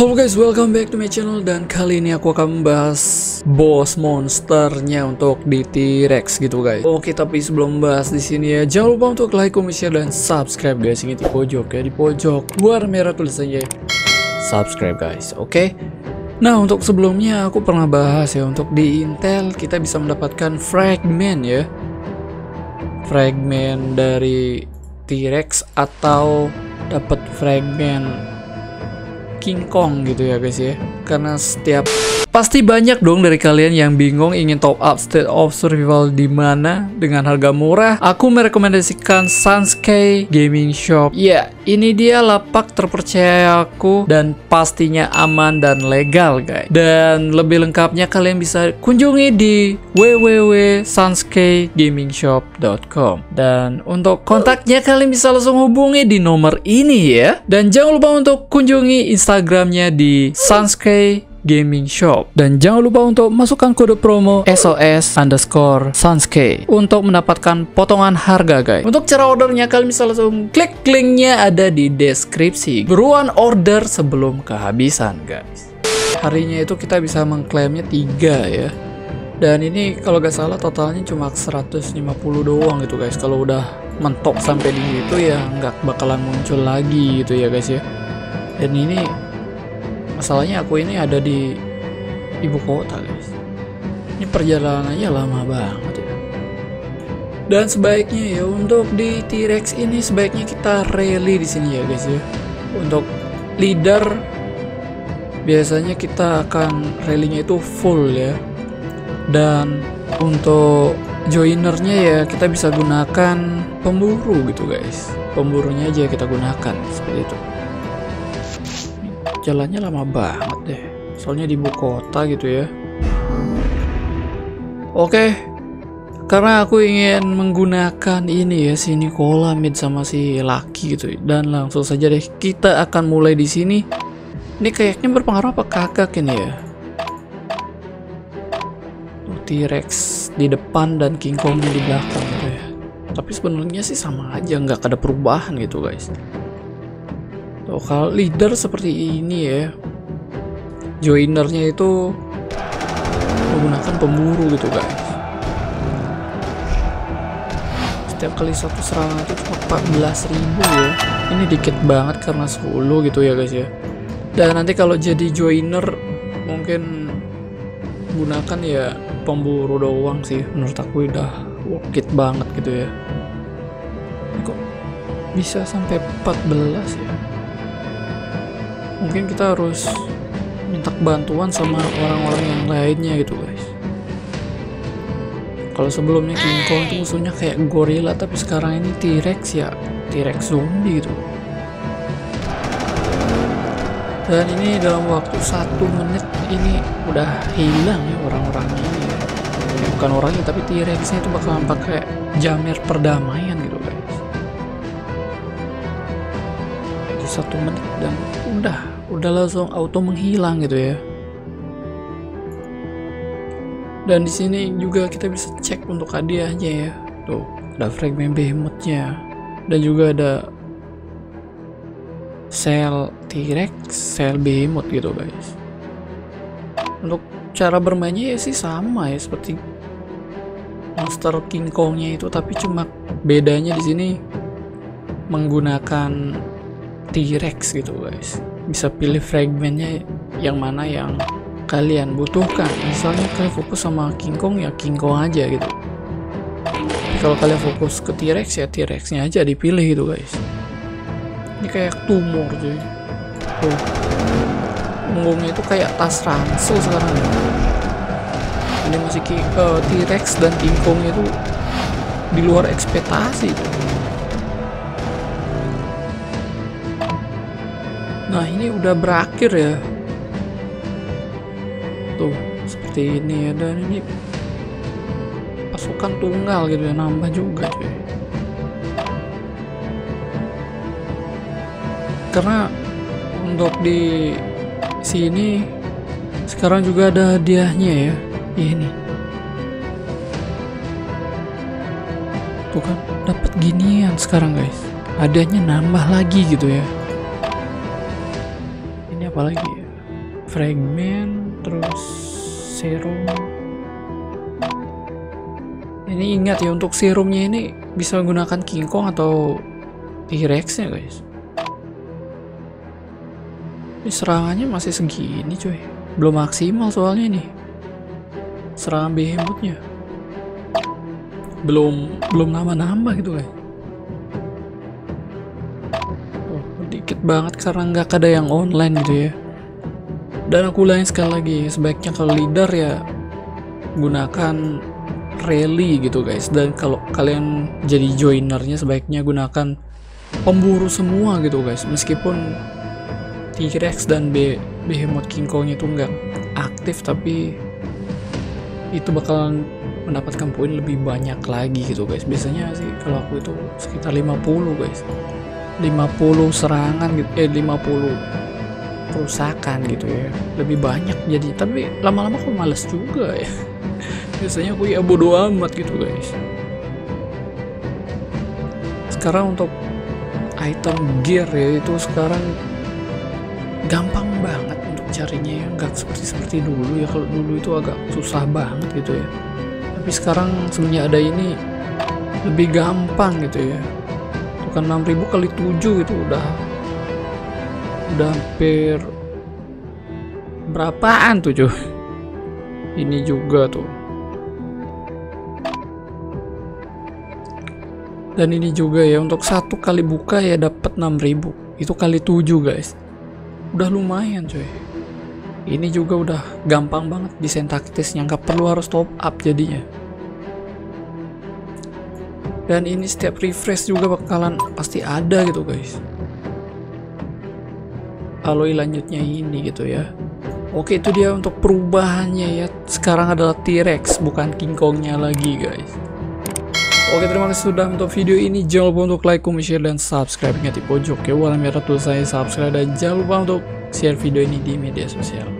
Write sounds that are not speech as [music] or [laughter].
Halo guys, welcome back to my channel dan kali ini aku akan membahas boss monsternya untuk di T-Rex gitu guys. Oke, tapi sebelum bahas di sini ya, jangan lupa untuk like, comment, share dan subscribe guys. Ini di pojok ya, di pojok warna merah tulisannya subscribe guys. Oke. Nah, untuk sebelumnya aku pernah bahas ya untuk di Intel kita bisa mendapatkan fragment ya. Fragment dari T-Rex atau dapat fragment King Kong gitu ya guys ya karena setiap pasti banyak dong dari kalian yang bingung ingin top up state of survival di mana dengan harga murah. Aku merekomendasikan Sunskey Gaming Shop. Ya ini dia lapak terpercaya aku dan pastinya aman dan legal guys. Dan lebih lengkapnya kalian bisa kunjungi di www.sunskeygamingshop.com dan untuk kontaknya kalian bisa langsung hubungi di nomor ini ya. Dan jangan lupa untuk kunjungi Instagramnya di Sunskey Gaming Shop. Dan jangan lupa untuk masukkan kode promo SOS underscore Sunskey untuk mendapatkan potongan harga guys. Untuk cara ordernya kalian bisa langsung klik linknya ada di deskripsi. Beruan order sebelum kehabisan guys. Harinya itu kita bisa mengklaimnya tiga ya. Dan ini kalau gak salah totalnya cuma 150 doang gitu guys. Kalau udah mentok sampai di situ ya nggak bakalan muncul lagi gitu ya guys ya. Dan ini masalahnya aku ini ada di ibu kota guys. Ini perjalanannya lama banget ya. Dan sebaiknya ya untuk di T-Rex ini sebaiknya kita rally di sini ya guys ya. Untuk leader biasanya kita akan rallynya itu full ya. Dan untuk joinernya ya kita bisa gunakan pemburu gitu guys. Pemburunya aja kita gunakan seperti itu jalannya lama banget deh. Soalnya di ibu kota gitu ya. Oke karena aku ingin menggunakan ini ya si Nicola mid sama si Lucky gitu. Dan langsung saja deh kita akan mulai di sini. Ini kayaknya berpengaruh apa kagak ini ya? T-Rex di depan dan King Kongnya di belakang gitu ya. Tapi sebenarnya sih sama aja nggak ada perubahan gitu guys Kalau leader seperti ini ya joinernya itu menggunakan pemburu gitu guys. Setiap kali satu serangan itu cuma 14 ribu ya. Ini dikit banget karena 10 gitu ya guys ya. Dan nanti kalau jadi joiner mungkin gunakan ya pemburu doang sih. Menurut aku udah worth it banget gitu ya. Kok bisa sampai 14 ya mungkin kita harus minta bantuan sama orang-orang yang lainnya gitu guys. Kalau sebelumnya King Kong itu musuhnya kayak gorila tapi sekarang ini T-Rex ya T-Rex zombie gitu. Dan ini dalam waktu satu menit ini udah hilang ya orang-orangnya ini. Ya. bukan orangnya tapi T-Rexnya itu bakalan pakai jamir perdamaian gitu guys. Di satu menit dan udah udah langsung auto menghilang gitu ya dan di sini juga kita bisa cek untuk hadiahnya ya tuh ada fragment behemothnya dan juga ada sel T-Rex, sel behemoth gitu guys. Untuk cara bermainnya ya sih sama ya seperti monster King Kongnya itu, tapi cuma bedanya di sini menggunakan T-Rex gitu guys. Bisa pilih fragmentnya yang mana yang kalian butuhkan. Misalnya kalian fokus sama King Kong ya King Kong aja gitu. Kalau kalian fokus ke T-Rex ya T-Rexnya aja dipilih gitu guys ini kayak tumor cuy tuh punggungnya itu kayak tas ransel sekarang ya ini masih uh, T-Rex dan King Kong itu di luar ekspektasi. Nah ini udah berakhir ya. Tuh seperti ini ya. Dan ini pasukan tunggal gitu ya nambah juga cuy karena untuk di sini sekarang juga ada hadiahnya ya. Ini. Tuh kan dapat ginian sekarang guys. Hadiahnya nambah lagi gitu ya ini apa lagi ya? Fragment terus serum. Ini ingat ya untuk serumnya ini bisa menggunakan King Kong atau T-Rex nya guys? Ini serangannya masih segini coy belum maksimal soalnya nih serangan behemothnya belum belum nambah-nambah gitu guys dikit banget karena nggak ada yang online gitu ya. Dan aku ulangi sekali lagi sebaiknya kalau leader ya gunakan rally gitu guys. Dan kalau kalian jadi joinernya sebaiknya gunakan pemburu semua gitu guys. Meskipun T-Rex dan B Behemoth King Kong itu nggak aktif tapi itu bakalan mendapatkan poin lebih banyak lagi gitu guys. Biasanya sih kalau aku itu sekitar 50 guys 50 serangan gitu eh 50 perusakan gitu ya. Lebih banyak jadi tapi lama-lama kok males juga ya. [laughs] Biasanya aku ya bodo amat gitu guys. Sekarang untuk item gear ya itu sekarang gampang banget untuk carinya ya. Nggak seperti seperti dulu ya. Kalau dulu itu agak susah banget gitu ya. Tapi sekarang semenjak ada ini lebih gampang gitu ya itu kan 6000 kali 7 itu udah udah hampir berapaan tuh cuy? Ini juga tuh. Dan ini juga ya untuk satu kali buka ya dapat 6000 itu kali 7 guys. Udah lumayan cuy. Ini juga udah gampang banget desain taktisnya nggak perlu harus top up jadinya dan ini setiap refresh juga bakalan pasti ada gitu guys. Alloy lanjutnya ini gitu ya. Oke itu dia untuk perubahannya ya. Sekarang adalah T-Rex bukan King Kongnya lagi guys. Oke terima kasih sudah untuk video ini. Jangan lupa untuk like, comment, share, dan subscribe Ingat di pojok. Ya Walau merah tulis saya subscribe. Dan jangan lupa untuk share video ini di media sosial